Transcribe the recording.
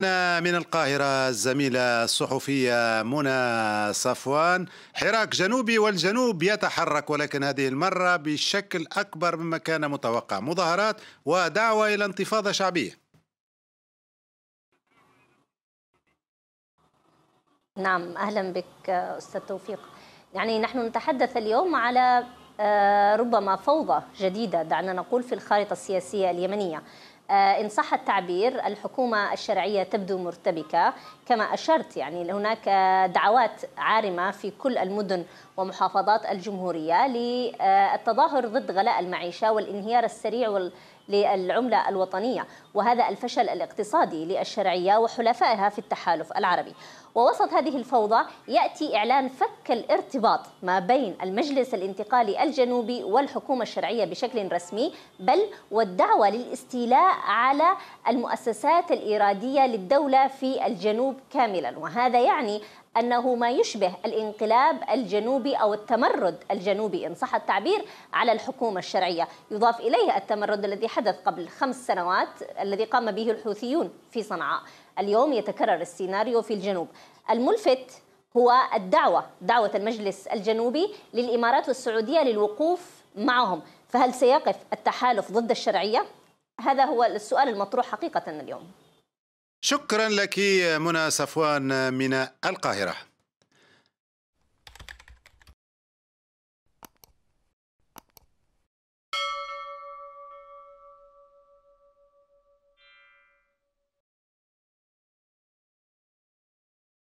من القاهرة الزميلة الصحفية منى صفوان. حراك جنوبي والجنوب يتحرك ولكن هذه المرة بشكل أكبر مما كان متوقع. مظاهرات ودعوة إلى انتفاضة شعبية. نعم أهلا بك أستاذ توفيق. يعني نحن نتحدث اليوم على آه، ربما فوضى جديدة دعنا نقول في الخارطة السياسية اليمنية. إن صح التعبير الحكومة الشرعية تبدو مرتبكة. كما أشرت يعني هناك دعوات عارمة في كل المدن ومحافظات الجمهورية للتظاهر ضد غلاء المعيشة والانهيار السريع للعملة الوطنية وهذا الفشل الاقتصادي للشرعية وحلفائها في التحالف العربي. ووسط هذه الفوضى يأتي إعلان فك الارتباط ما بين المجلس الانتقالي الجنوبي والحكومة الشرعية بشكل رسمي بل والدعوة للاستيلاء على المؤسسات الإرادية للدولة في الجنوب كاملا. وهذا يعني أنه ما يشبه الانقلاب الجنوبي أو التمرد الجنوبي إن صح التعبير على الحكومة الشرعية. يضاف إليه التمرد الذي حدث قبل خمس سنوات الذي قام به الحوثيون في صنعاء. اليوم يتكرر السيناريو في الجنوب. الملفت هو الدعوة دعوة المجلس الجنوبي للإمارات والسعودية للوقوف معهم. فهل سيقف التحالف ضد الشرعية؟ هذا هو السؤال المطروح حقيقة اليوم. شكرا لك منى صفوان من القاهرة.